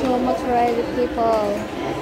So much people.